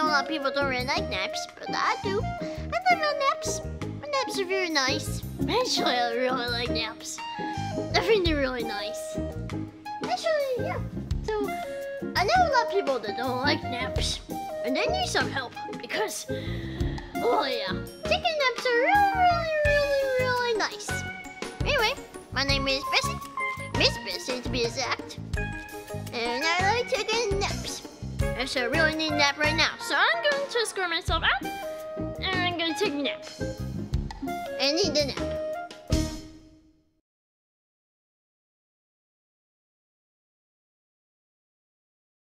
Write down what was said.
lot of people don't really like naps, but I do. I love naps. Naps are very nice. Actually, I really like naps. I think they're really nice. Actually, yeah. So, I know a lot of people that don't like naps, and they need some help because, oh yeah, taking naps are really, really, really, really nice. Anyway, my name is Betsy. Miss Betsy to be exact. Actually, I really need a nap right now, so I'm going to escort myself out, and I'm going to take a nap. I need a nap.